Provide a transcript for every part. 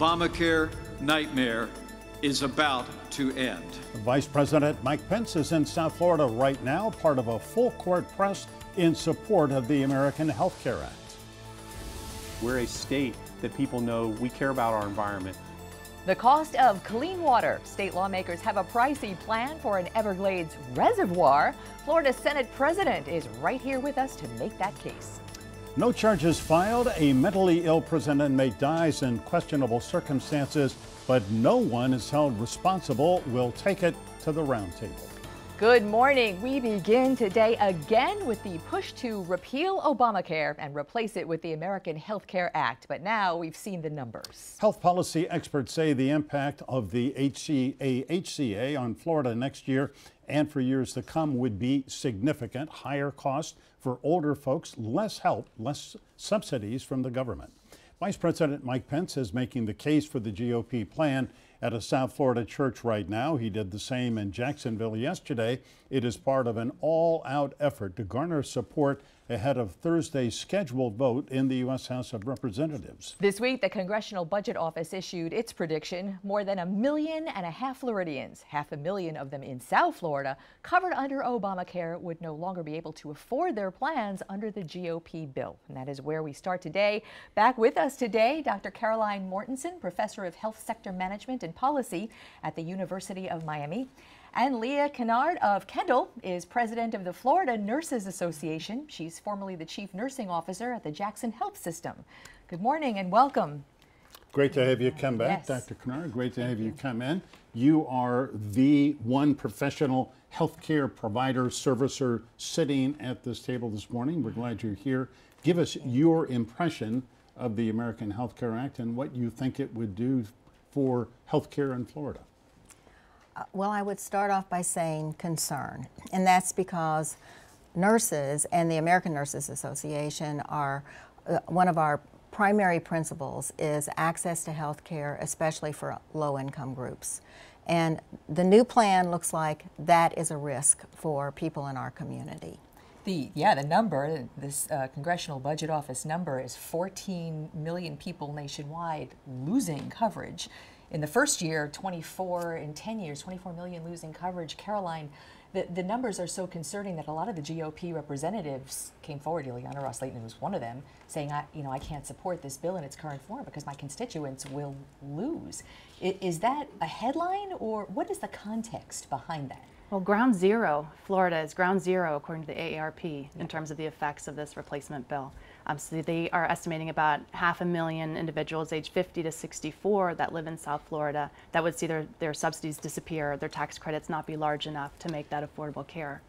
Obamacare nightmare is about to end. Vice President Mike Pence is in South Florida right now, part of a full court press in support of the American Health Care Act. We're a state that people know we care about our environment. The cost of clean water. State lawmakers have a pricey plan for an Everglades reservoir. Florida Senate President is right here with us to make that case. No charges filed. A mentally ill prison inmate dies in questionable circumstances, but no one is held responsible. We'll take it to the roundtable. Good morning. We begin today again with the push to repeal Obamacare and replace it with the American Health Care Act. But now we've seen the numbers. Health policy experts say the impact of the HCA HCA on Florida next year and for years to come would be significant. Higher cost for older folks, less help, less subsidies from the government. Vice President Mike Pence is making the case for the GOP plan at a South Florida church right now. He did the same in Jacksonville yesterday. It is part of an all out effort to garner support ahead of Thursday's scheduled vote in the U.S. House of Representatives. This week, the Congressional Budget Office issued its prediction more than a million and a half Floridians, half a million of them in South Florida, covered under Obamacare, would no longer be able to afford their plans under the GOP bill. And that is where we start today. Back with us today, Dr. Karoline Mortensen, professor of health sector management and policy at the University of Miami. And Leah Kinnaird of Kendall is president of the Florida Nurses Association. She's formerly the chief nursing officer at the Jackson Health System. Good morning and welcome. Great to have you come back, yes. Dr. Kinnaird. Great to have you come in. You are the one professional healthcare provider, servicer sitting at this table this morning. We're glad you're here. Give us your impression of the American Health Care Act and what you think it would do for healthcare in Florida. Uh, well, I would start off by saying concern, and that's because nurses and the American Nurses Association are uh, one of our primary principles is access to health care, especially for low income groups. And the new plan looks like that is a risk for people in our community. The, yeah, the number, this uh, Congressional Budget Office number is 14 million people nationwide losing coverage in the first year, 24 in 10 years, 24 million losing coverage. Karoline, the, the numbers are so concerning that a lot of the GOP representatives came forward. Ileana Ros-Lehtinen was one of them, saying, I, you know, I can't support this bill in its current form because my constituents will lose. Is, is that a headline or what is the context behind that? Well, ground zero, Florida is ground zero according to the AARP in terms of the effects of this replacement bill. Um, so they are estimating about half a million individuals aged 50 to 64 that live in South Florida that would see their, their subsidies disappear, their tax credits not be large enough to make that affordable care.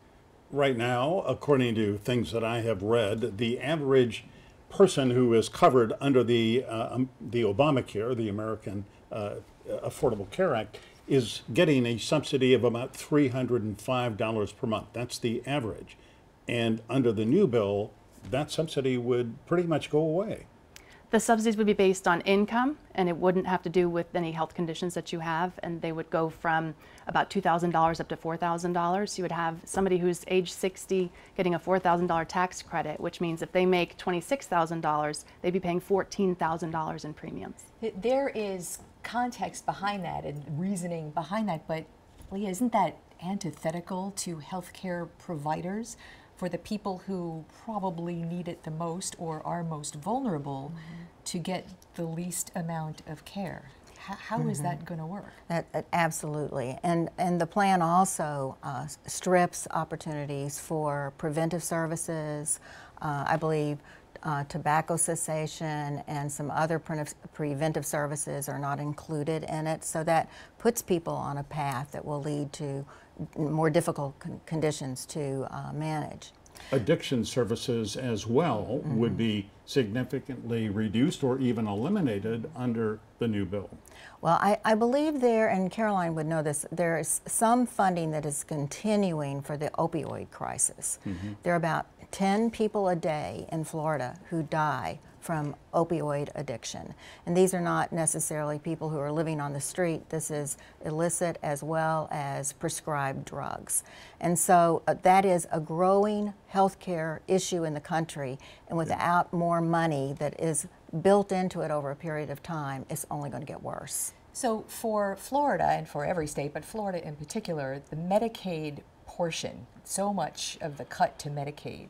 Right now, according to things that I have read, the average person who is covered under the, uh, um, the Obamacare, the American uh, Affordable Care Act, is getting a subsidy of about $305 per month. That's the average. And under the new bill, that subsidy would pretty much go away. The subsidies would be based on income, and it wouldn't have to do with any health conditions that you have, and they would go from about $2,000 up to $4,000. You would have somebody who's age 60 getting a $4,000 tax credit, which means if they make $26,000, they'd be paying $14,000 in premiums. There is context behind that and reasoning behind that, but Leah, isn't that antithetical to healthcare providers? for the people who probably need it the most or are most vulnerable mm-hmm. to get the least amount of care. How, how mm-hmm. is that going to work? That, that, absolutely, and and the plan also uh, strips opportunities for preventive services. Uh, I believe uh, tobacco cessation and some other pre preventive services are not included in it. So that puts people on a path that will lead to more difficult con conditions to uh, manage. Addiction services as well mm -hmm. would be significantly reduced or even eliminated under the new bill. Well, I, I, believe there, and Karoline would know this, there is some funding that is continuing for the opioid crisis. Mm -hmm. There are about 10 people a day in Florida who die from opioid addiction. And these are not necessarily people who are living on the street. This is illicit as well as prescribed drugs. And so uh, that is a growing healthcare issue in the country. And without more money that is built into it over a period of time, it's only going to get worse. So for Florida and for every state, but Florida in particular, the Medicaid portion, so much of the cut to Medicaid,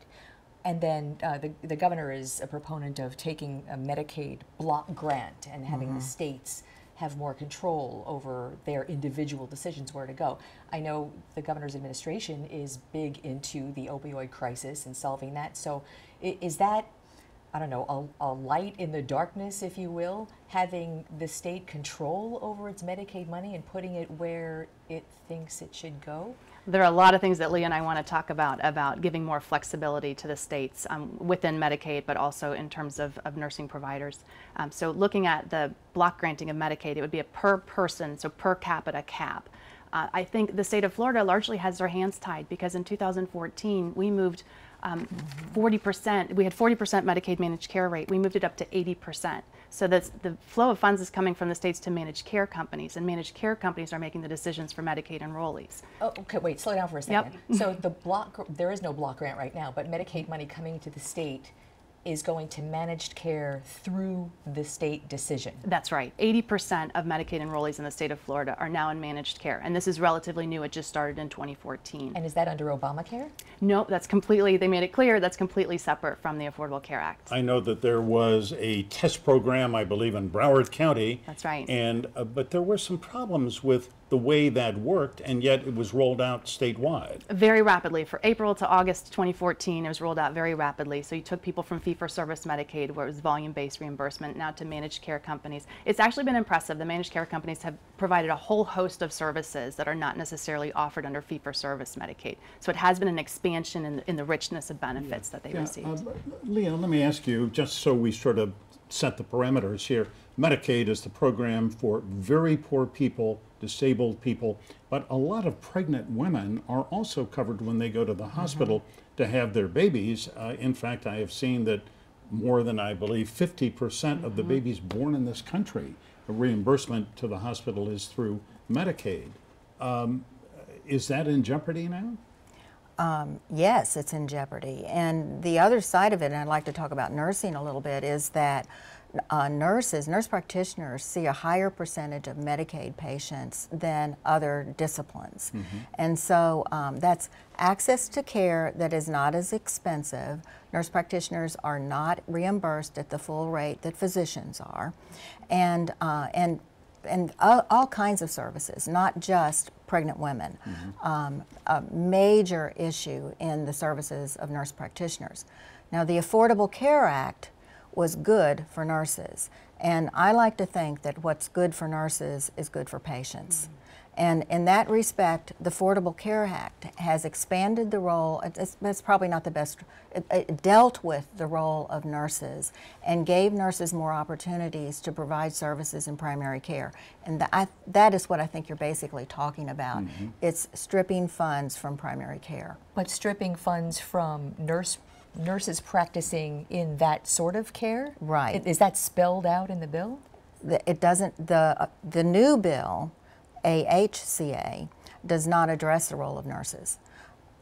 and then uh, the, the governor is a proponent of taking a Medicaid block grant and having mm -hmm. the states have more control over their individual decisions where to go. I know the governor's administration is big into the opioid crisis and solving that. So is that I don't know, a, a, light in the darkness, if you will, having the state control over its Medicaid money and putting it where it thinks it should go? There are a lot of things that Lee and I want to talk about, about giving more flexibility to the states um, within Medicaid, but also in terms of, of nursing providers. Um, so looking at the block granting of Medicaid, it would be a per person, so per capita cap. Uh, I think the state of Florida largely has their hands tied because in 2014 we moved um, 40%, we had 40% Medicaid managed care rate. We moved it up to 80%. So that's, the flow of funds is coming from the states to managed care companies, and managed care companies are making the decisions for Medicaid enrollees. Oh, okay, wait, slow down for a second. Yep. so the block, there is no block grant right now, but Medicaid money coming to the state is going to managed care through the state decision. That's right. 80% of Medicaid enrollees in the state of Florida are now in managed care. And this is relatively new. It just started in 2014. And is that under Obamacare? No, that's completely, they made it clear that's completely separate from the Affordable Care Act. I know that there was a test program, I believe, in Broward County. That's right. And, uh, but there were some problems with the way that worked, and yet it was rolled out statewide. Very rapidly. For April to August 2014, it was rolled out very rapidly. So you took people from fee-for-service Medicaid, where it was volume-based reimbursement, now to managed care companies. It's actually been impressive. The managed care companies have provided a whole host of services that are not necessarily offered under fee-for-service Medicaid. So it has been an expansion in the, in the richness of benefits yeah. that they yeah. receive. Uh, Leah, let me ask you, just so we sort of set the parameters here, Medicaid is the program for very poor people disabled people, but a lot of pregnant women are also covered when they go to the hospital mm -hmm. to have their babies. Uh, in fact, I have seen that more than I believe 50% mm -hmm. of the mm-hmm. babies born in this country, reimbursement to the hospital is through Medicaid. Um, is that in jeopardy now? Um, yes, it's in jeopardy. And the other side of it, and I'd like to talk about nursing a little bit, is that uh, nurses, nurse practitioners see a higher percentage of Medicaid patients than other disciplines. Mm -hmm. And so um, that's access to care that is not as expensive. Nurse practitioners are not reimbursed at the full rate that physicians are. And, uh, and, and all, all, kinds of services, not just pregnant women. Mm -hmm. um, a major issue in the services of nurse practitioners. Now, the Affordable Care Act was good for nurses. And I like to think that what's good for nurses is good for patients. Mm -hmm. And in that respect, the Affordable Care Act has expanded the role, it's, it's probably not the best, it, it, dealt with the role of nurses and gave nurses more opportunities to provide services in primary care. And the, I, that is what I think you're basically talking about. Mm -hmm. It's stripping funds from primary care. But stripping funds from nurse nurses practicing in that sort of care? Right. Is that spelled out in the bill? It doesn't, the, uh, the new bill, AHCA, does not address the role of nurses.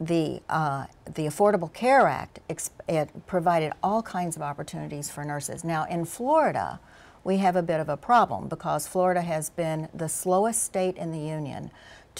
The, uh, the Affordable Care Act provided all kinds of opportunities for nurses. Now, in Florida, we have a bit of a problem because Florida has been the slowest state in the union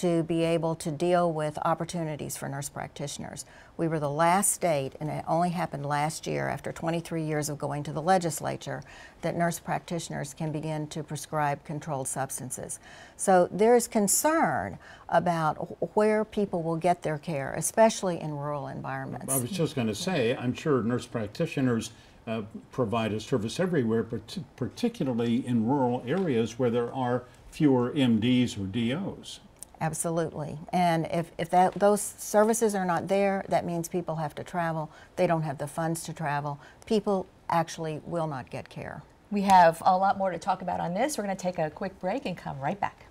to be able to deal with opportunities for nurse practitioners. We were the last state, and it only happened last year after 23 years of going to the legislature, that nurse practitioners can begin to prescribe controlled substances. So there is concern about where people will get their care, especially in rural environments. I was just going to say, I'm sure nurse practitioners uh, provide a service everywhere, but particularly in rural areas where there are fewer MDs or DOs. Absolutely. And if, if that, those services are not there, that means people have to travel. They don't have the funds to travel. People actually will not get care. We have a lot more to talk about on this. We're going to take a quick break and come right back.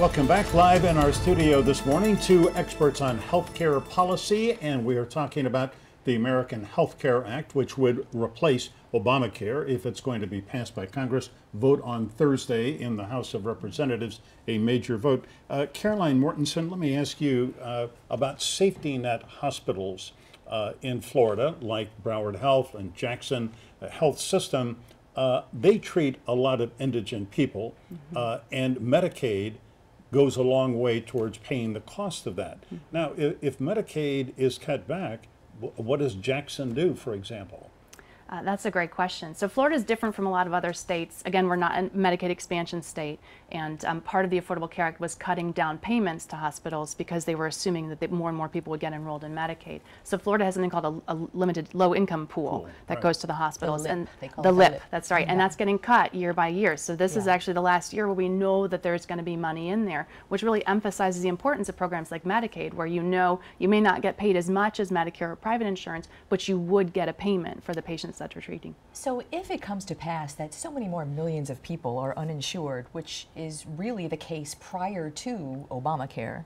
Welcome back live in our studio this morning. to experts on healthcare policy, and we are talking about the American Health Care Act, which would replace Obamacare if it's going to be passed by Congress. Vote on Thursday in the House of Representatives, a major vote. Uh, Karoline Mortensen, let me ask you uh, about safety net hospitals uh, in Florida, like Broward Health and Jackson uh, Health System. Uh, they treat a lot of indigent people, uh, and Medicaid goes a long way towards paying the cost of that. Now, if, if Medicaid is cut back, what does Jackson do, for example? Uh, that's a great question. So Florida is different from a lot of other states. Again, we're not a Medicaid expansion state, and um, part of the Affordable Care Act was cutting down payments to hospitals because they were assuming that they, more and more people would get enrolled in Medicaid. So Florida has something called a, a limited low-income pool that right. goes to the hospitals, LIP, and they call the it the LIP. LIP. That's right, and that's getting cut year by year. So this is actually the last year where we know that there's going to be money in there, which really emphasizes the importance of programs like Medicaid, where you know you may not get paid as much as Medicare or private insurance, but you would get a payment for the patients that you're treating. So, if it comes to pass that so many more millions of people are uninsured, which is really the case prior to Obamacare,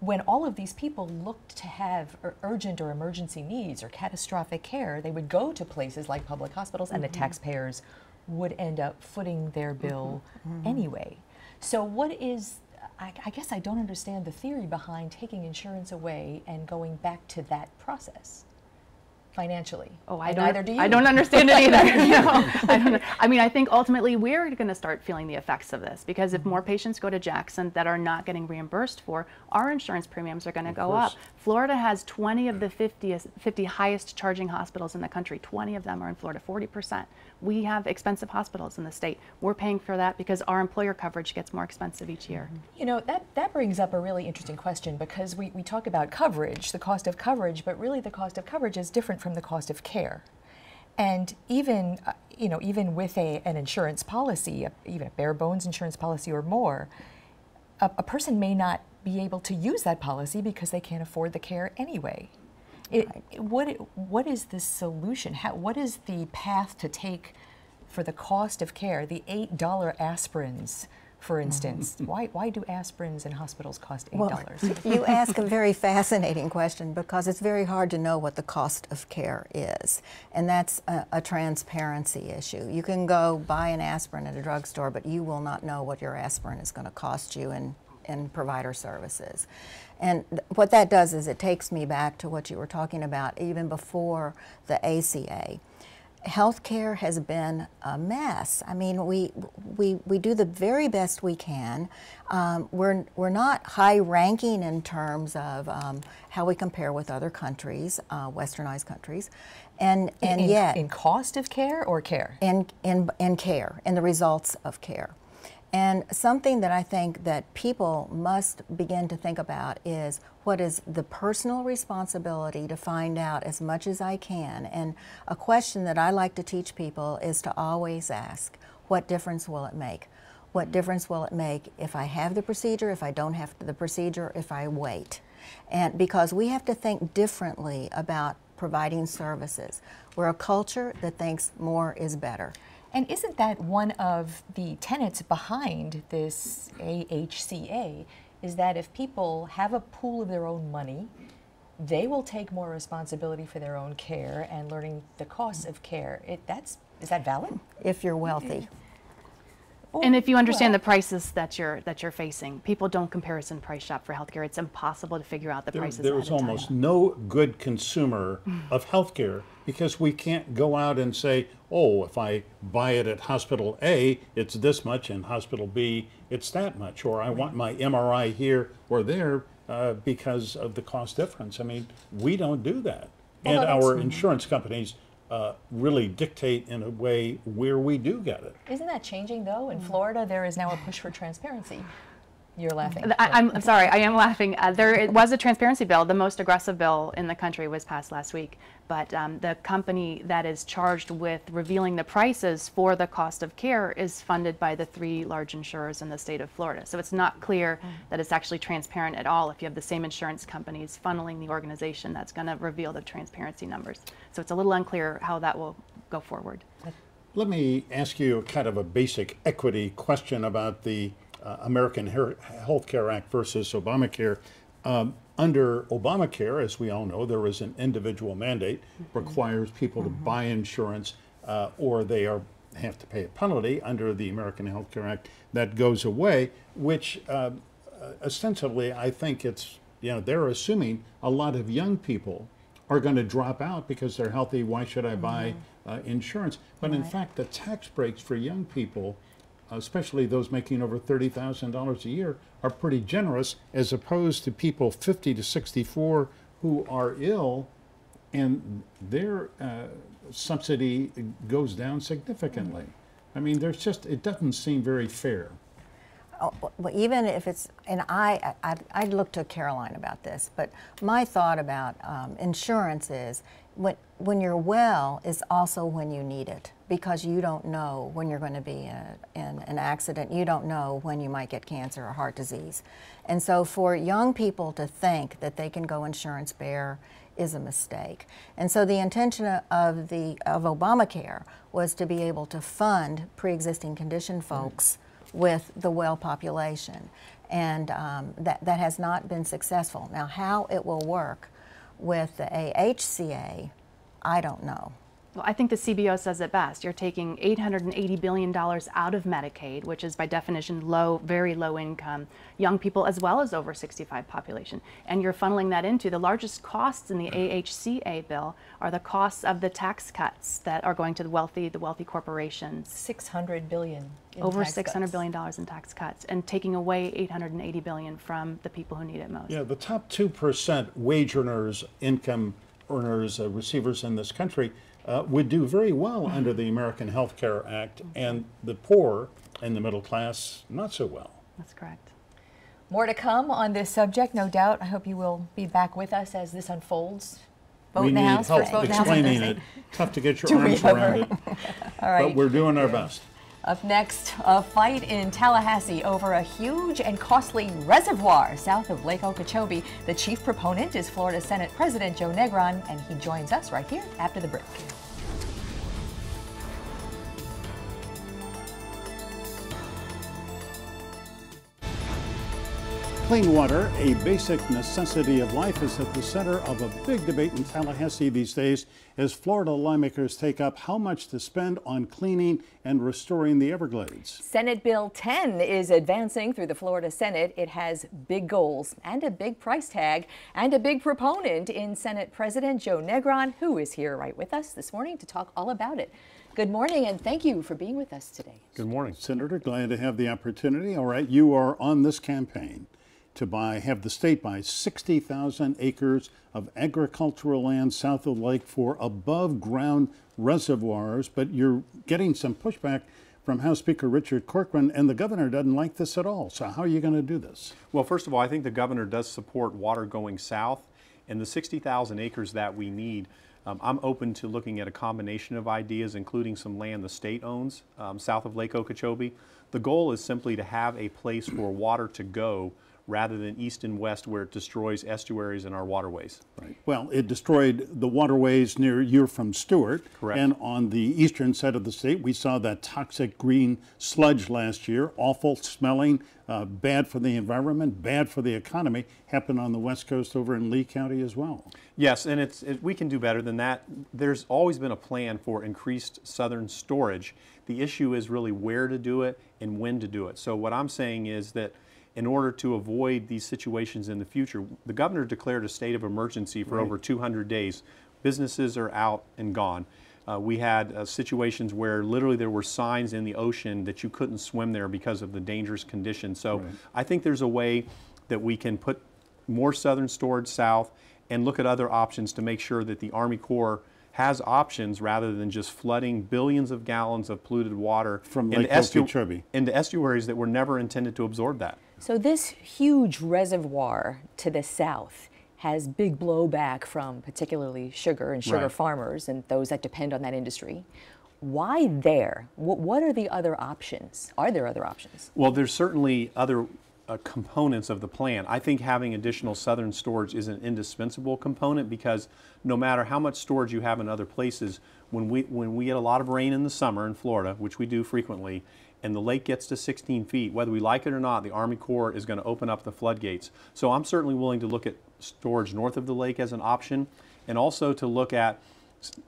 when all of these people looked to have ur- urgent or emergency needs or catastrophic care, they would go to places like public hospitals, and the mm-hmm. taxpayers would end up footing their mm-hmm. bill mm-hmm. anyway. So, what is I, I guess I don't understand the theory behind taking insurance away and going back to that process financially. Oh, I don't. Neither do you. I don't understand it either. no, I don't. I mean, I think ultimately we're going to start feeling the effects of this because if more mm-hmm. patients go to Jackson that are not getting reimbursed for, our insurance premiums are going to go up. Florida has 20 of the 50, 50 highest charging hospitals in the country. 20 of them are in Florida. 40 percent. We have expensive hospitals in the state. We're paying for that because our employer coverage gets more expensive each year. You know, that, that brings up a really interesting question because we, we talk about coverage, the cost of coverage, but really the cost of coverage is different from the cost of care. And even, uh, you know, even with a, an insurance policy, a, even a bare bones insurance policy or more, a, a person may not be able to use that policy because they can't afford the care anyway. It, what, what is the solution? How, what is the path to take for the cost of care? The $8 aspirins, for instance. Mm-hmm. why, why do aspirins in hospitals cost $8? Well, you ask a very fascinating question because it's very hard to know what the cost of care is. And that's a, a transparency issue. You can go buy an aspirin at a drugstore, but you will not know what your aspirin is going to cost you in, in provider services. And th- what that does is it takes me back to what you were talking about even before the ACA healthcare has been a mess. I mean, we, we, we do the very best we can. Um, we're, we're not high ranking in terms of um, how we compare with other countries, uh, westernized countries. And, and in, yet, in cost of care or care? in, in, in care, in the results of care. And something that I think that people must begin to think about is what is the personal responsibility to find out as much as I can. And a question that I like to teach people is to always ask, what difference will it make? What difference will it make if I have the procedure, if I don't have the procedure, if I wait? And because we have to think differently about providing services. We're a culture that thinks more is better. And isn't that one of the tenets behind this AHCA? Is that if people have a pool of their own money, they will take more responsibility for their own care and learning the costs of care. It, that's is that valid? if you're wealthy. And if you understand well- the prices that you're that you're facing, people don't comparison price shop for healthcare. It's impossible to figure out the There, prices. There is ahead is of time. almost no good consumer of healthcare because we can't go out and say, oh, if I buy it at hospital A, it's this much, and hospital B, it's that much, or I want my MRI here or there uh, because of the cost difference. I mean, we don't do that. And Well, that's- our insurance companies uh, really dictate in a way where we do get it. Isn't that changing though? In Florida, there is now a push for transparency. You're laughing. I, I'm, I'm sorry, I am laughing. Uh, there it was a transparency bill. The most aggressive bill in the country was passed last week. But um, the company that is charged with revealing the prices for the cost of care is funded by the three large insurers in the state of Florida. So it's not clear that it's actually transparent at all if you have the same insurance companies funneling the organization that's going to reveal the transparency numbers. So it's a little unclear how that will go forward. Let me ask you kind of a basic equity question about the uh, American Her- Health Care Act versus Obamacare. Um, under Obamacare, as we all know, there is an individual mandate requires people to buy insurance uh, or they are have to pay a penalty under the American Health Care Act. That goes away, which uh, ostensibly I think it's you know they're assuming a lot of young people are going to drop out because they're healthy. Why should I buy uh, insurance? But in fact, the tax breaks for young people, especially those making over thirty thousand dollars a year, are pretty generous as opposed to people fifty to sixty-four who are ill, and their uh, subsidy goes down significantly. I mean, there's just it doesn't seem very fair. Oh, well, even if it's, and I, I, I looked to Karoline about this, but my thought about um, insurance is when, when you're well is also when you need it because you don't know when you're going to be in, in an accident. You don't know when you might get cancer or heart disease. And so for young people to think that they can go insurance bare is a mistake. And so the intention of the of Obamacare was to be able to fund pre-existing condition folks with the well population. And um, that, that has not been successful. Now, how it will work with the AHCA, I don't know. Well, I think the CBO says it best. You're taking $880 billion out of Medicaid, which is by definition low, very low income, young people as well as over 65 population. And you're funneling that into the largest costs in the AHCA bill are the costs of the tax cuts that are going to the wealthy, the wealthy corporations. 600 billion. in Over tax $600 cuts. billion dollars in tax cuts and taking away 880 billion from the people who need it most. Yeah, the top 2% wage earners, income earners, uh, receivers in this country uh, would do very well under the American Health Care Act, and the poor and the middle class, not so well. That's correct. More to come on this subject, no doubt. I hope you will be back with us as this unfolds. Vote we in the need House. help First vote in the House on explaining it. Tough to get your Do arms around it, All right. but we're doing our best. Up next, a fight in Tallahassee over a huge and costly reservoir south of Lake Okeechobee. The chief proponent is Florida Senate President Joe Negron, and he joins us right here after the break. Clean water, a basic necessity of life, is at the center of a big debate in Tallahassee these days as Florida lawmakers take up how much to spend on cleaning and restoring the Everglades. Senate Bill 10 is advancing through the Florida Senate. It has big goals and a big price tag and a big proponent in Senate President Joe Negron, who is here right with us this morning to talk all about it. Good morning and thank you for being with us today. Good morning. Senator, glad to have the opportunity. All right, you are on this campaign to buy, have the state buy 60,000 acres of agricultural land south of the lake for above ground reservoirs, but you're getting some pushback from House Speaker Richard Corcoran, and the governor doesn't like this at all. So, how are you going to do this? Well, first of all, I think the governor does support water going south, and the 60,000 acres that we need. Um, I'm open to looking at a combination of ideas, including some land the state owns um, south of Lake Okeechobee. The goal is simply to have a place for water to go rather than east and west where it destroys estuaries and our waterways. Right. Well, it destroyed the waterways near you're from Stuart. Correct. And on the eastern side of the state, we saw that toxic green sludge last year, awful smelling, uh, bad for the environment, bad for the economy, happened on the west coast over in Lee County as well. Yes, and it's it, we can do better than that. There's always been a plan for increased southern storage. The issue is really where to do it and when to do it. So what I'm saying is that in order to avoid these situations in the future, the governor declared a state of emergency for over 200 days. Businesses are out and gone. Uh, we had uh, situations where literally there were signs in the ocean that you couldn't swim there because of the dangerous conditions. So I think there's a way that we can put more southern storage south and look at other options to make sure that the Army Corps has options rather than just flooding billions of gallons of polluted water From into estu- into estuaries that were never intended to absorb that. So, this huge reservoir to the south has big blowback from particularly sugar and sugar Right. farmers and those that depend on that industry. Why there? What, what are the other options? Are there other options? Well, there's certainly other uh, components of the plan. I think having additional southern storage is an indispensable component because no matter how much storage you have in other places, when we when we get a lot of rain in the summer in Florida, which we do frequently, and the lake gets to 16 feet, whether we like it or not, the Army Corps is going to open up the floodgates. So I'm certainly willing to look at storage north of the lake as an option, and also to look at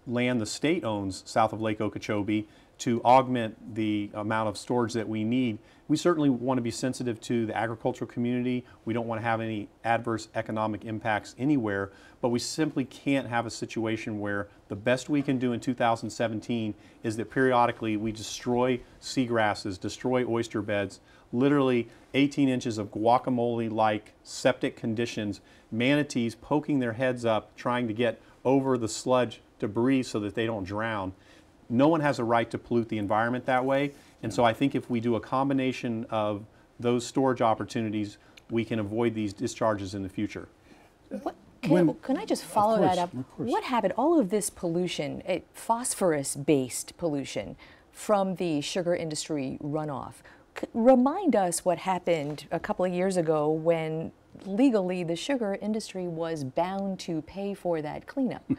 land the state owns south of Lake Okeechobee to augment the amount of storage that we need. We certainly want to be sensitive to the agricultural community. We don't want to have any adverse economic impacts anywhere, but we simply can't have a situation where the best we can do in 2017 is that periodically we destroy seagrasses, destroy oyster beds, literally 18 inches of guacamole like septic conditions, manatees poking their heads up trying to get over the sludge debris so that they don't drown no one has a right to pollute the environment that way. And so I think if we do a combination of those storage opportunities, we can avoid these discharges in the future. What, can, When- can I just follow course, that up? What happened? All of this pollution, eh, phosphorus-based pollution from the sugar industry runoff. C- remind us what happened a couple of years ago when legally the sugar industry was bound to pay for that cleanup.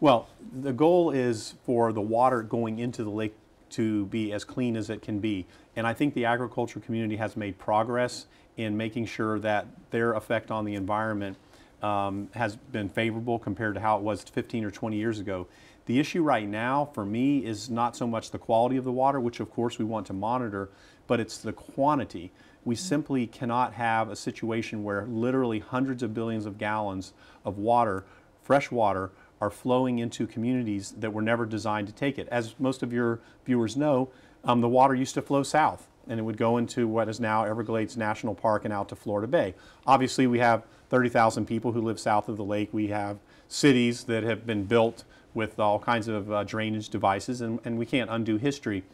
Well, the goal is for the water going into the lake to be as clean as it can be. And I think the agriculture community has made progress in making sure that their effect on the environment um, has been favorable compared to how it was 15 or 20 years ago. The issue right now for me is not so much the quality of the water, which of course we want to monitor, but it's the quantity. We simply cannot have a situation where literally hundreds of billions of gallons of water, fresh water, are flowing into communities that were never designed to take it. As most of your viewers know, um, the water used to flow south and it would go into what is now Everglades National Park and out to Florida Bay. Obviously, we have 30,000 people who live south of the lake. We have cities that have been built with all kinds of uh, drainage devices, and, and we can't undo history.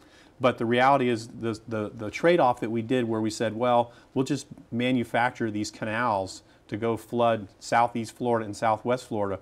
But the reality is the, the, the trade-off that we did where we said, well, we'll just manufacture these canals to go flood southeast Florida and southwest Florida.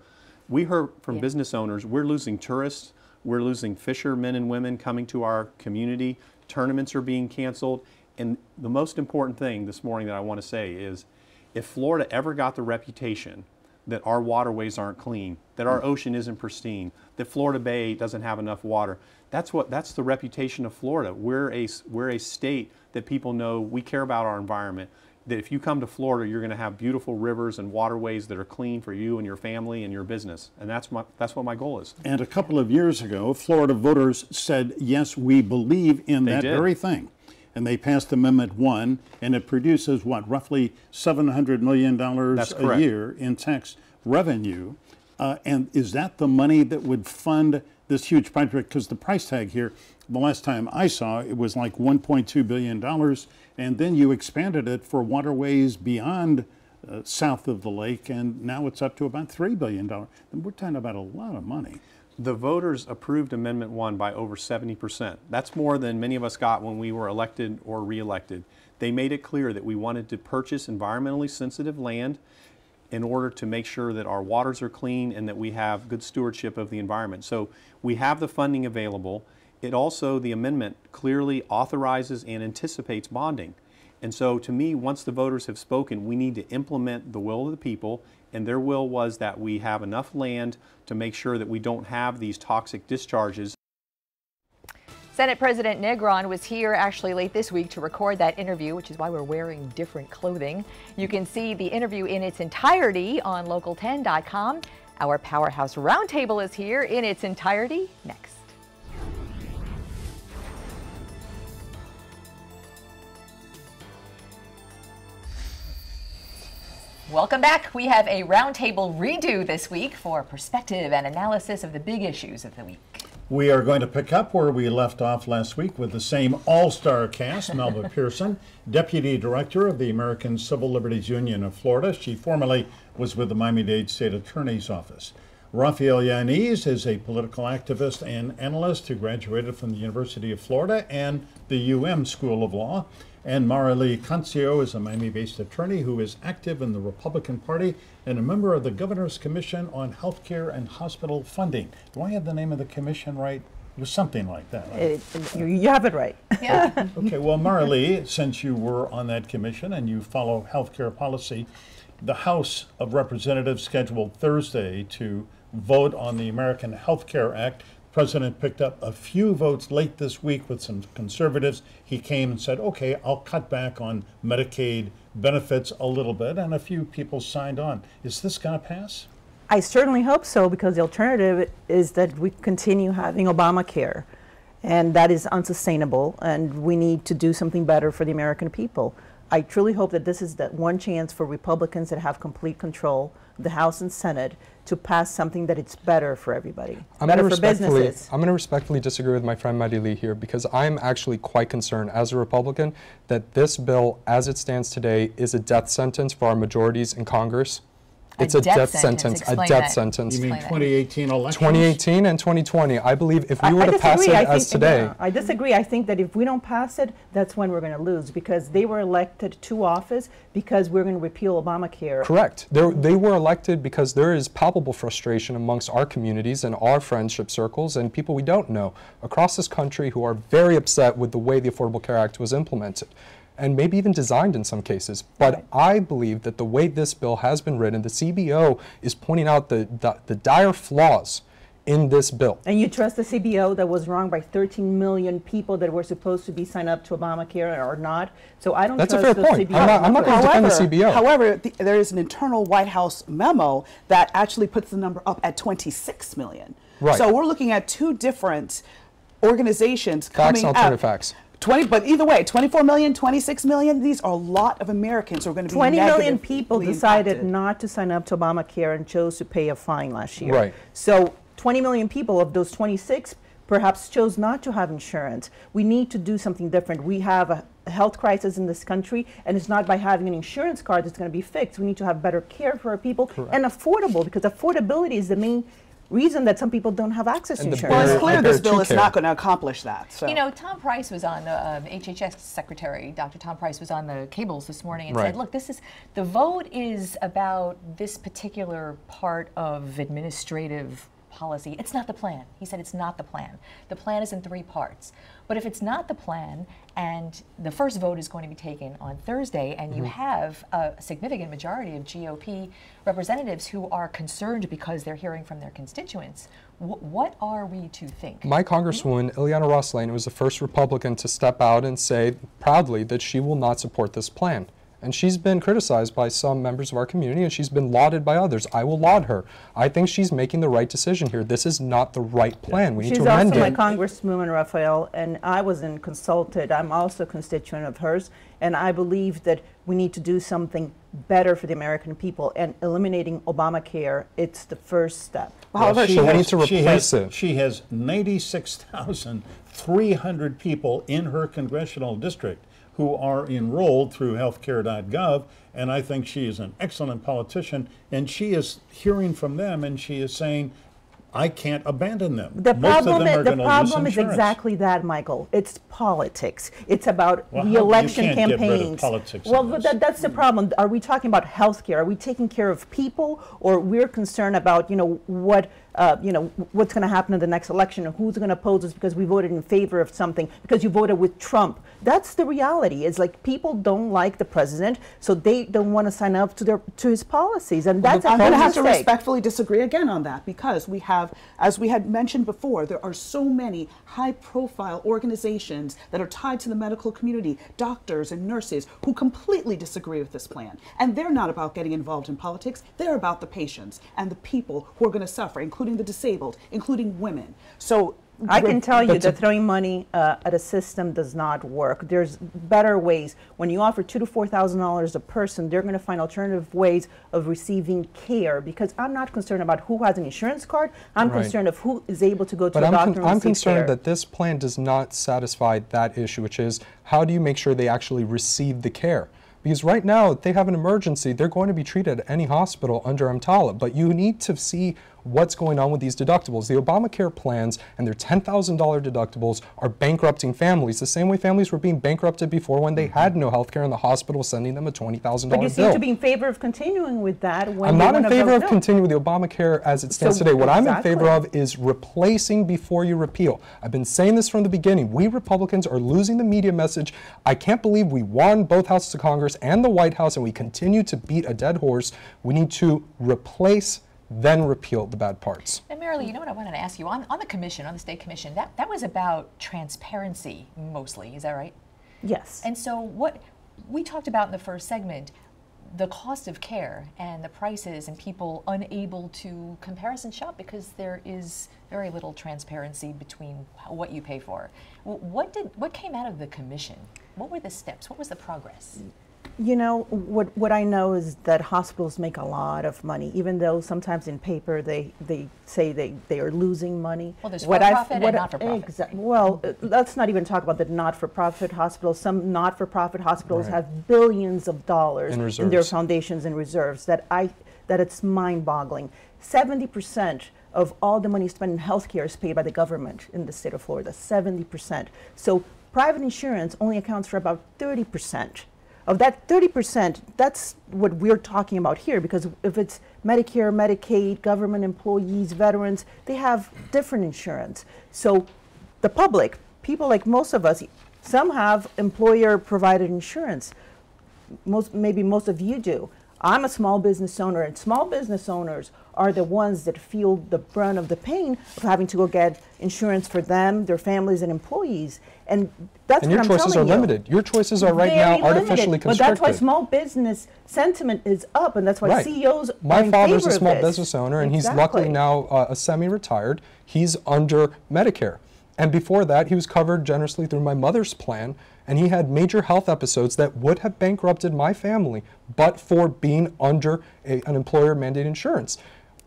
We heard from Yeah. business owners, we're losing tourists, we're losing fishermen and women coming to our community, tournaments are being canceled. And the most important thing this morning that I want to say is if Florida ever got the reputation that our waterways aren't clean, that our ocean isn't pristine, that Florida Bay doesn't have enough water. That's what that's the reputation of Florida. We're a we're a state that people know we care about our environment. That if you come to Florida, you're going to have beautiful rivers and waterways that are clean for you and your family and your business. And that's my that's what my goal is. And a couple of years ago, Florida voters said, yes, we believe in that did. very thing. And they passed Amendment 1, and it produces what, roughly $700 million That's a correct. year in tax revenue. Uh, and is that the money that would fund this huge project? Because the price tag here, the last time I saw, it was like $1.2 billion. And then you expanded it for waterways beyond uh, south of the lake, and now it's up to about $3 billion. And we're talking about a lot of money. The voters approved Amendment 1 by over 70%. That's more than many of us got when we were elected or reelected. They made it clear that we wanted to purchase environmentally sensitive land in order to make sure that our waters are clean and that we have good stewardship of the environment. So we have the funding available. It also, the amendment clearly authorizes and anticipates bonding. And so to me, once the voters have spoken, we need to implement the will of the people. And their will was that we have enough land to make sure that we don't have these toxic discharges Senate President Negron was here actually late this week to record that interview, which is why we're wearing different clothing. You can see the interview in its entirety on local10.com. Our Powerhouse Roundtable is here in its entirety next. Welcome back. We have a roundtable redo this week for perspective and analysis of the big issues of the week. We are going to pick up where we left off last week with the same all star cast Melba Pearson, Deputy Director of the American Civil Liberties Union of Florida. She formerly was with the Miami Dade State Attorney's Office. Rafael Yanez is a political activist and analyst who graduated from the University of Florida and the UM School of Law. And Marili Cancio is a Miami based attorney who is active in the Republican Party and a member of the Governor's Commission on Healthcare and Hospital Funding. Do I have the name of the commission right? It was something like that. Right? It- You you have it right. Okay, well, Marilee, since you were on that commission and you follow healthcare policy, the House of Representatives scheduled Thursday to vote on the American Health Care Act president picked up a few votes late this week with some conservatives. He came and said, okay, I'll cut back on Medicaid benefits a little bit, and a few people signed on. Is this going to pass? I certainly hope so because the alternative is that we continue having Obamacare. And that is unsustainable, and we need to do something better for the American people. I truly hope that this is the one chance for Republicans that have complete control of the House and Senate to pass something that it's better for everybody, I'm better for businesses. I'm going to respectfully disagree with my friend Mighty Lee here because I'm actually quite concerned as a Republican that this bill, as it stands today, is a death sentence for our majorities in Congress. A It's a death death sentence. sentence, a death that. sentence. You mean 2018 elections? 2018 and 2020. I believe if we I- were I to pass it. I as think- today, yeah, I disagree. I think that if we don't pass it, that's when we're going to lose because they were elected to office because we're going to repeal Obamacare. Correct. They're, they were elected because there is palpable frustration amongst our communities and our friendship circles and people we don't know across this country who are very upset with the way the Affordable Care Act was implemented and maybe even designed in some cases. But I believe that the way this bill has been written, the CBO is pointing out the, the, the dire flaws in this bill. And you trust the CBO that was wrong by 13 million people that were supposed to be signed up to Obamacare or not? So I don't That's a trust fair the point. CBO. I'm not- I'm not gonna defend the CBO. However, the, there is an internal White House memo that actually puts the number up at 26 million. Right. So we're looking at two different organizations Facts coming and alternative up. facts. 20, but either way, 24 million, 26 million, these are a lot of Americans who are going to be 20 million people decided impacted. not to sign up to Obamacare and chose to pay a fine last year. Right. So 20 million people of those 26 perhaps chose not to have insurance. We need to do something different. We have a health crisis in this country, and it's not by having an insurance card that's going to be fixed. We need to have better care for our people and affordable because affordability is the main reason that some people don't have access to And the insurance. Well, it's clear this bill is care. not going to accomplish that. So. You know, Tom Price was on the um, HHS secretary, Dr. Tom Price was on the cables this morning and Right. said, "Look, this is the vote is about this particular part of administrative policy. It's not the plan." He said, "It's not the plan. The plan is in three parts. But if it's not the plan, and the first vote is going to be taken on Thursday, and you mm-hmm. have a significant majority of GOP representatives who are concerned because they're hearing from their constituents, wh- what are we to think?" My Congresswoman, Ileana Ros-Lehtinen, was the first Republican to step out and say proudly that she will not support this plan. And she's been criticized by some members of our community and she's been lauded by others. I will laud her. I think she's making the right decision here. This is not the right plan. We need She's to amend also my congresswoman, Rafael, and I wasn't consulted. I'm also a constituent of hers, and I believe that we need to do something better for the American people. And eliminating Obamacare, it's the first step. However, she she has, needs to she replace has, it. She has 96,300 people in her congressional district who are enrolled through healthcare.gov, and I think she is an excellent politician, and she is hearing from them, and she is saying, I can't abandon them. The Most problem, them the problem is exactly that, Michael. It's politics. It's about Well, the election can't get rid of campaigns. politics well, that, that's the hmm. problem. Are we talking about health care? Are we taking care of people, or we're concerned about you know what uh, you know what's going to happen in the next election, and who's going to oppose us because we voted in favor of something because you voted with Trump? That's the reality. It's like people don't like the president, so they don't want to sign up to their to his policies, and that's a I'm going to have to respectfully disagree again on that because we have, as we had mentioned before, there are so many high profile organizations that are tied to the medical community, doctors and nurses, who completely disagree with this plan. And they're not about getting involved in politics, they're about the patients and the people who are going to suffer, including the disabled, including women. So I can tell you That's a- that throwing money uh, at a system does not work. There's better ways. When you offer two to four thousand dollars a person, they're going to find alternative ways of receiving care. Because I'm not concerned about who has an insurance card. I'm Right. concerned of who is able to go to But a I'm, doctor con- and I'm concerned care. that this plan does not satisfy that issue, which is how do you make sure they actually receive the care? Because right now, if they have an emergency, they're going to be treated at any hospital under EMTALA. But you need to see what's going on with these deductibles. The Obamacare plans and their $10,000 deductibles are bankrupting families the same way families were being bankrupted before when they had no health care and the hospital sending them a $20,000 bill. but you bill. seem to be in favor of continuing with that. When I'm not in favor of continuing with the Obamacare as it stands So, today. What I'm in favor of is replacing before you repeal. I've been saying this from the beginning. We Republicans are losing the media message. I can't believe we won both houses of Congress and the White House and we continue to beat a dead horse. We need to replace then repeal the bad parts. And Marili, you know what I wanted to ask you on, on the commission, on the state commission, that, that was about transparency mostly, is that right? Yes. And so what we talked about in the first segment, the cost of care and the prices and people unable to comparison shop because there is very little transparency between what you pay for. What did what came out of the commission? What were the steps? What was the progress? You know, what, what I know is that hospitals make a lot of money, even though sometimes in paper they, they say they, they are losing money. Well, there's What for-profit and what I- not-for-profit. exa- Well, uh, let's not even talk about the not-for-profit hospitals. Some not-for-profit hospitals Right. have billions of dollars In in their foundations and reserves that I, that it's mind-boggling. Seventy percent of all the money spent in healthcare is paid by the government in the state of Florida, seventy percent. So private insurance only accounts for about thirty percent. Of that 30%, that's what we're talking about here because if it's Medicare, Medicaid, government employees, veterans, they have different insurance. So the public, people like most of us, some have employer provided insurance. Most maybe most of you do. I'm a small business owner and small business owners are the ones that feel the brunt of the pain of having to go get insurance for them, their families and employees. And that's And what your I'm saying. Your choices are you. limited. Your choices are right Very now artificially limited. But that's why small business sentiment is up, and that's why Right. CEOs are My father's a small business owner, and he's luckily now uh, a semi-retired. He's under Medicare, and before that, he was covered generously through my mother's plan, and he had major health episodes that would have bankrupted my family, but for being under a, an employer-mandated insurance.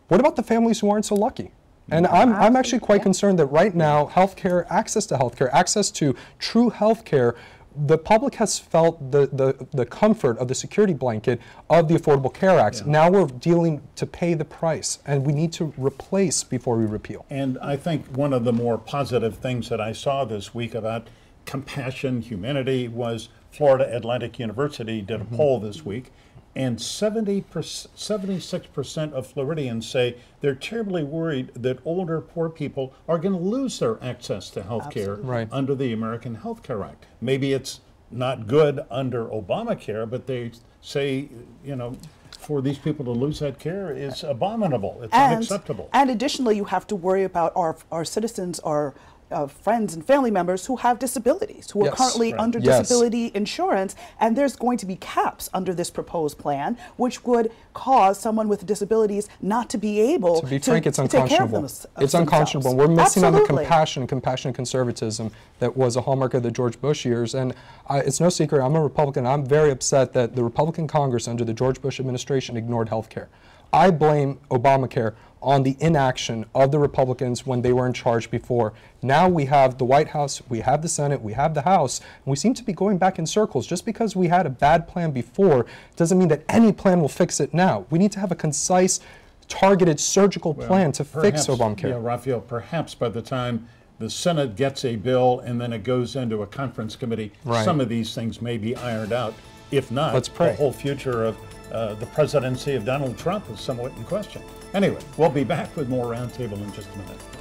What about the families who aren't so lucky? And I'm, I'm actually quite concerned that right now, healthcare, access to healthcare, access to true healthcare, the public has felt the, the, the comfort of the security blanket of the Affordable Care Act. Now we're dealing to pay the price, and we need to replace before we repeal. And I think one of the more positive things that I saw this week about compassion, humanity, was Florida Atlantic University did a mm-hmm. poll this week, and 70 76% of Floridians say they're terribly worried that older poor people are going to lose their access to health care Right. under the American Health Care Act. Maybe it's not good under Obamacare, but they say, you know, for these people to lose that care is abominable. It's unacceptable. And additionally, you have to worry about our, our citizens, our uh, friends and family members who have disabilities, who are currently Right. under Yes. disability insurance. And there's going to be caps under this proposed plan, which would cause someone with disabilities not to be able To be frank, to take care of unconscionable. It's unconscionable. themselves. We're missing on the Absolutely. compassion conservatism that was a hallmark of the George Bush years. And I, it's no secret, I'm a Republican. I'm very upset that the Republican Congress under the George Bush administration ignored health care. I blame Obamacare on the inaction of the Republicans when they were in charge before. Now we have the White House, we have the Senate, we have the House, and we seem to be going back in circles. Just because we had a bad plan before doesn't mean that any plan will fix it now. We need to have a concise, targeted surgical plan to fix Perhaps, Obamacare. Yeah, Rafael, perhaps by the time the Senate gets a bill and then it goes into a conference committee, Right. some of these things may be ironed out. If not, Let's pray. the whole future of uh, the presidency of Donald Trump is somewhat in question. Anyway, we'll be back with more Roundtable in just a minute.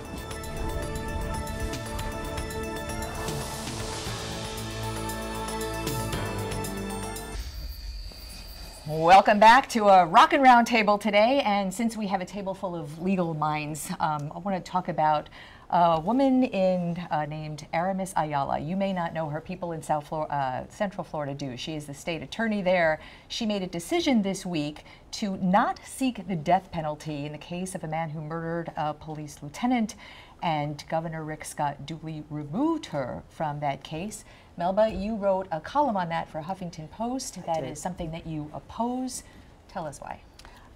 Welcome back to a rockin' round table today. And since we have a table full of legal minds, um, I want to talk about a woman in uh, named Aramis Ayala. You may not know her. People in South Flor- uh, Central Florida do. She is the state attorney there. She made a decision this week to not seek the death penalty in the case of a man who murdered a police lieutenant. And Governor Rick Scott duly removed her from that case. Melba, you wrote a column on that for Huffington Post. That is something that you oppose. Tell us why.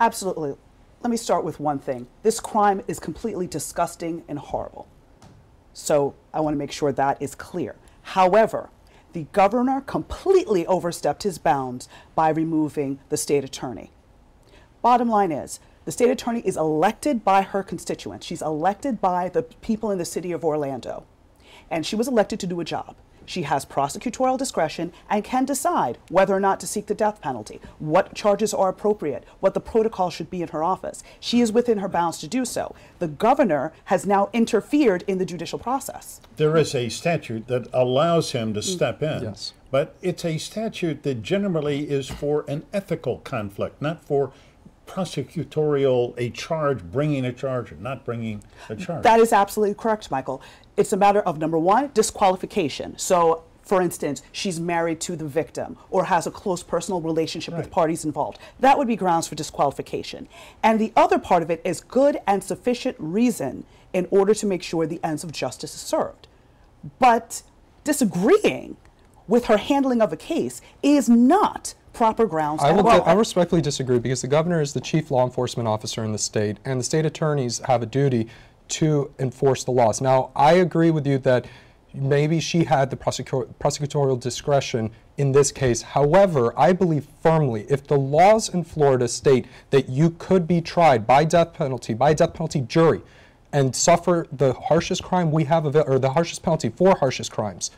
Absolutely. Let me start with one thing. This crime is completely disgusting and horrible. So I want to make sure that is clear. However, the governor completely overstepped his bounds by removing the state attorney. Bottom line is, the state attorney is elected by her constituents. She's elected by the people in the city of Orlando. And she was elected to do a job. She has prosecutorial discretion and can decide whether or not to seek the death penalty, what charges are appropriate, what the protocol should be in her office. She is within her bounds to do so. The governor has now interfered in the judicial process. There is a statute that allows him Mm. to step in. Yes. But it's a statute that generally is for an ethical conflict, not for prosecutorial a charge, bringing a charge, or not bringing a charge. That is absolutely correct, Michael. It's a matter of number one, disqualification. So, for instance, she's married to the victim or has a close personal relationship with parties involved. That would be grounds for disqualification. And the other part of it is good and sufficient reason in order to make sure the ends of justice is served. But disagreeing with her handling of a case is not proper grounds. I will. di- I respectfully disagree because the governor is the chief law enforcement officer in the state, and the state attorneys have a duty to enforce the laws. Now, I agree with you that maybe she had the prosecu- prosecutorial discretion in this case. However, I believe firmly if the laws in Florida state that you could be tried by death penalty, by a death penalty jury, and suffer the harshest crime we have, or the harshest penalty for harshest crimes.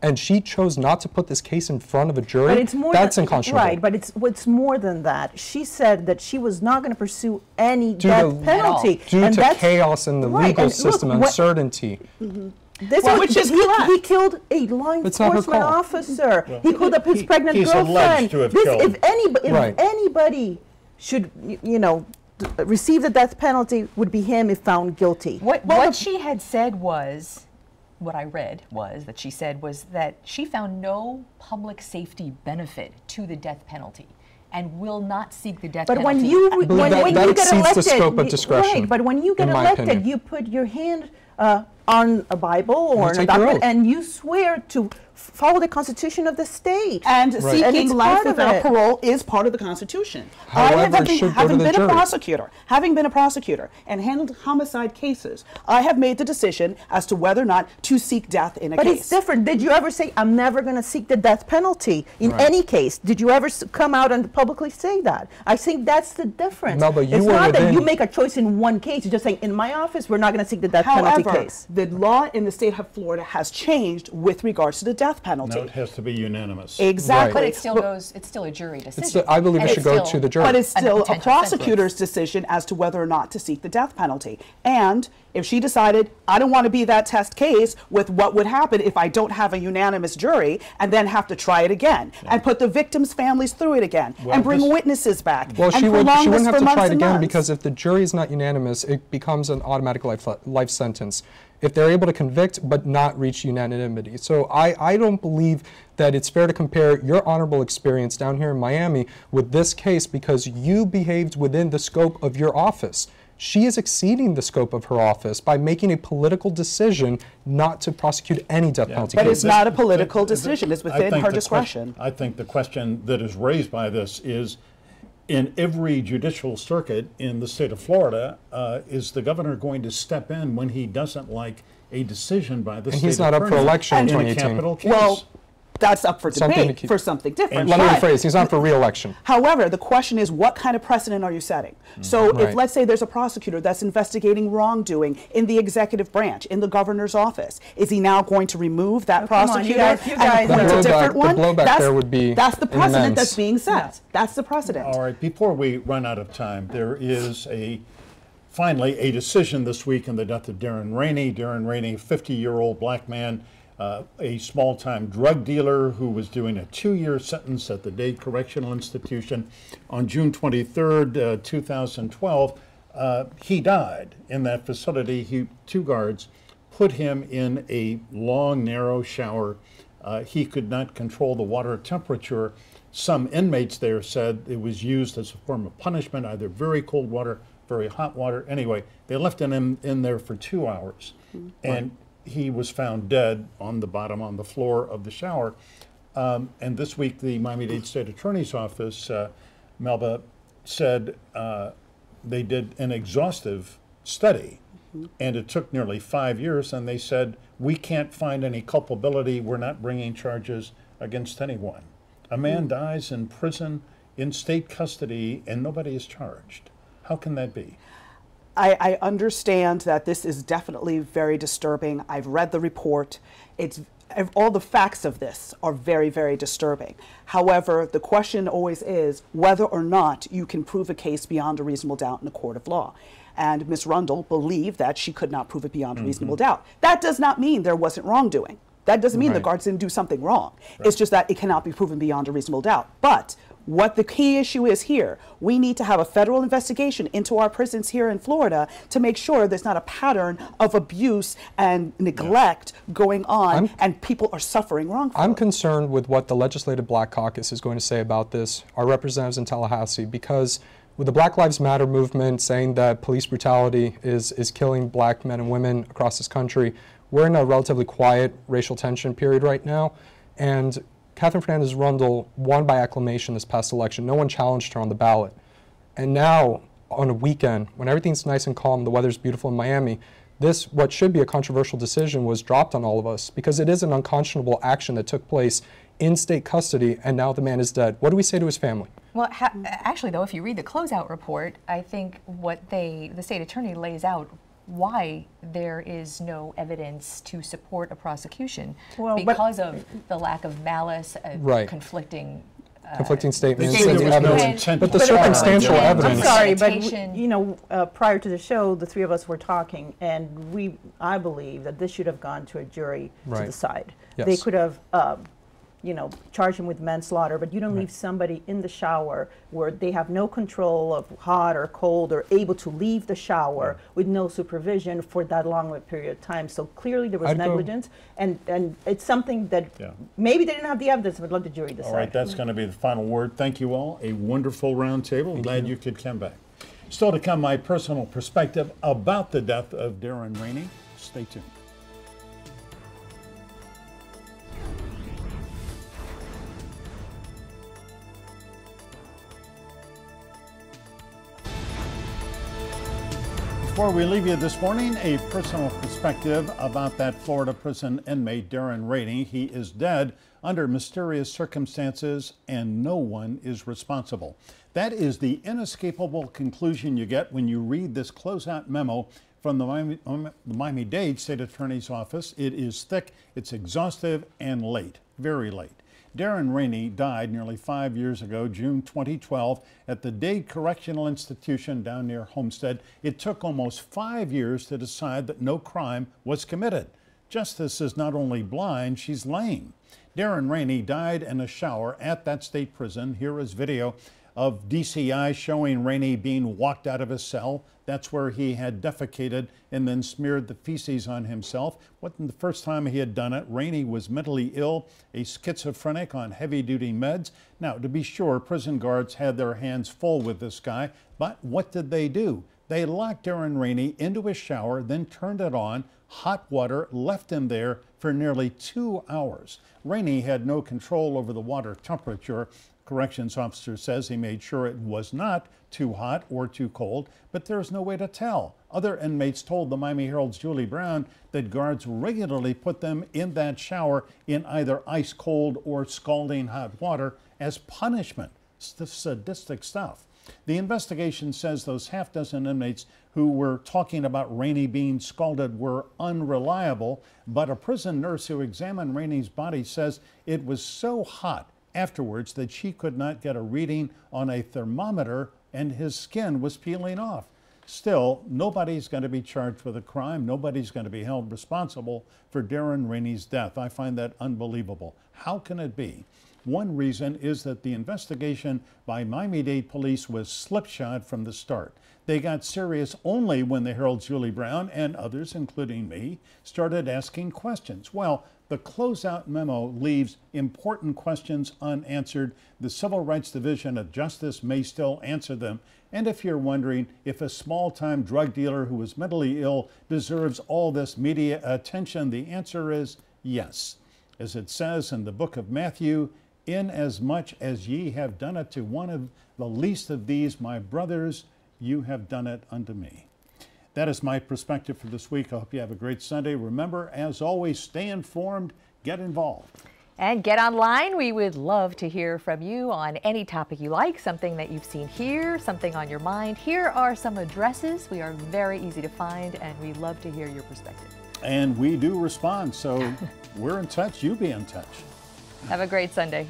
And she chose not to put this case in front of a jury. But it's more That's than, unconscionable. Right, but it's what's more than that. She said that she was not going to pursue any Due death to- penalty. due and to that's- chaos in the right, legal and look, system, what- uncertainty. Mm-hmm. This Well, is, which is he, he killed a law It's not her enforcement call. officer. he killed up his he- pregnant he's alleged girlfriend. to have this, killed. if anybody, if Right. anybody should, you know, d- receive the death penalty, would be him if found guilty. What, Well, what the- she had said was, what I read was that she said was that she found no public safety benefit to the death penalty and will not seek the death But penalty. when you when, that- when that you get exceeds the elected, scope of discretion, right? But when you get elected, opinion. you put your hand uh, on a Bible or on a take document, and you swear to follow the Constitution of the state. And And seeking it's life part of without parole is part of the Constitution. I However, have it been, should go to having the been a prosecutor, having been a prosecutor and handled homicide cases, I have made the decision as to whether or not to seek death in a But case. it's different. Did you ever say, I'm never going to seek the death penalty in Right. any case? Did you ever come out and publicly say that? I think that's the difference. No, but you it's were not that you make a choice in one case. You're just saying, in my office, we're not going to seek the death penalty However, case. The law in the state of Florida has changed with regards to the death penalty. No, it has to be unanimous. Exactly. but it still goes, it's still a jury decision. It's the- I believe it And should go to the jury. But it's still a potential prosecutor's sentence. decision as to whether or not to seek the death penalty. And if she decided, I don't want to be that test case with what would happen if I don't have a unanimous jury and then have to try it again and put the victims' families through it again Well, and bring this- witnesses back Well, and she would, she wouldn't have to try it again months. because if the jury is not unanimous, it becomes an automatic life life sentence. If they're able to convict but not reach unanimity, so I I don't believe that it's fair to compare your honorable experience down here in Miami with this case because you behaved within the scope of your office. She is exceeding the scope of her office by making a political decision not to prosecute any death penalty But cases. it's not a political The- the- decision. It's within her discretion. question- I think the question that is raised by this is, in every judicial circuit in the state of Florida, uh, is the governor going to step in when he doesn't like a decision by the And state he's not up for election in in a 2018. capital case? Well, that's up for Something debate keep- for something different. Let me rephrase. He's not for re-election. However, the question is what kind of precedent are you setting? Mm-hmm. So, if Right. let's say there's a prosecutor that's investigating wrongdoing in the executive branch, in the governor's office, is he now going to remove that oh, come on, you prosecutor guys- you and guys appoint a different one? the blowback that's, there would be that's the precedent immense. that's being set. That's the precedent. All right, before we run out of time, there is a, finally, a decision this week in the death of Darren Rainey. Darren Rainey, 50-year-old black man, uh, a small-time drug dealer who was doing a two-year sentence at the Dade Correctional Institution. On June 23rd, uh, 2012, uh, he died in that facility. He, two guards put him in a long, narrow shower. Uh, he could not control the water temperature. Some inmates there said it was used as a form of punishment, either very cold water, very hot water. Anyway, they left him in, in there for two hours. And he was found dead on the bottom, on the floor of the shower. Um, and this week, the Miami Dade State Attorney's Office, uh, Melba, said uh, they did an exhaustive study, and it took nearly five years. And they said, We can't find any culpability. We're not bringing charges against anyone. A man dies in prison in state custody, and nobody is charged. How can that be? I, I understand that this is definitely very disturbing. I've read the report. It's all the facts of this are very, very disturbing. However, the question always is whether or not you can prove a case beyond a reasonable doubt in a court of law. And Ms. Rundle believed that she could not prove it beyond a reasonable mm-hmm. doubt. That does not mean there wasn't wrongdoing. That doesn't mean the guards didn't do something wrong. It's just that it cannot be proven beyond a reasonable doubt. But what the key issue is here. We need to have a federal investigation into our prisons here in Florida to make sure there's not a pattern of abuse and neglect going on I'm- and people are suffering wrongfully. I'm concerned with what the Legislative Black Caucus is going to say about this, our representatives in Tallahassee, because with the Black Lives Matter movement saying that police brutality is, is killing black men and women across this country, we're in a relatively quiet racial tension period right now. And Katherine Fernandez Rundle won by acclamation this past election. No one challenged her on the ballot. And now, on a weekend, when everything's nice and calm, the weather's beautiful in Miami, this, what should be a controversial decision, was dropped on all of us because it is an unconscionable action that took place in state custody, and now the man is dead. What do we say to his family? Well, actually, though, if you read the closeout report, I think what they, the state attorney lays out why there is no evidence to support a prosecution Well, but- because of the lack of malice, uh, Right. conflicting. Uh, Conflicting statements say and the was no evidence. But the to circumstantial I'm evidence. I'm sorry, but w- you know, uh, prior to the show, the three of us were talking, and we, I believe that this should have gone to a jury to Right. decide. They could have, um, you know, charge him with manslaughter, but you don't leave somebody in the shower where they have no control of hot or cold or able to leave the shower with no supervision for that long of a period of time. So clearly there was I'd negligence, and, and it's something that Yeah. maybe they didn't have the evidence, but let the jury decide. All right, that's going to be the final word. Thank you all. A wonderful roundtable. Glad you. could come back. Still to come, my personal perspective about the death of Darren Rainey. Stay tuned. Before we leave you this morning, a personal perspective about that Florida prison inmate, Darren Rainey. He is dead under mysterious circumstances, and no one is responsible. That is the inescapable conclusion you get when you read this closeout memo from the Miami, the Miami Dade State Attorney's Office. It is thick, it's exhaustive, and late, very late. Darren Rainey died nearly five years ago, June 2012, at the Dade Correctional Institution down near Homestead. It took almost five years to decide that no crime was committed. Justice is not only blind, she's lame. Darren Rainey died in a shower at that state prison. Here is video of DCI showing Rainey being walked out of his cell. That's where he had defecated and then smeared the feces on himself. Wasn't the first time he had done it. Rainey was mentally ill, a schizophrenic on heavy duty meds. Now, to be sure, prison guards had their hands full with this guy, but what did they do? They locked Darren Rainey into his shower, then turned it on, hot water, left him there for nearly two hours. Rainey had no control over the water temperature. Corrections officer says he made sure it was not too hot or too cold, but there's no way to tell. Other inmates told the Miami Herald's Julie Brown that guards regularly put them in that shower in either ice cold or scalding hot water as punishment. St- sadistic stuff. The investigation says those half dozen inmates who were talking about Rainey being scalded were unreliable, but a prison nurse who examined Rainey's body says it was so hot afterwards that she could not get a reading on a thermometer and his skin was peeling off. Still, nobody's going to be charged with a crime. Nobody's going to be held responsible for Darren Rainey's death. I find that unbelievable. How can it be? One reason is that the investigation by Miami Dade police was slipshod from the start. They got serious only when the Herald's Julie Brown and others, including me, started asking questions. Well, the closeout memo leaves important questions unanswered. The Civil Rights Division of Justice may still answer them. And if you're wondering if a small time drug dealer who is mentally ill deserves all this media attention, the answer is yes. As it says in the book of Matthew, inasmuch as ye have done it to one of the least of these, my brothers, you have done it unto me. That is my perspective for this week. I hope you have a great Sunday. Remember, as always, stay informed, get involved. And get online. We would love to hear from you on any topic you like, something that you've seen here, something on your mind. Here are some addresses. We are very easy to find, and we love to hear your perspective. And we do respond, so we're in touch. You be in touch. Have a great Sunday.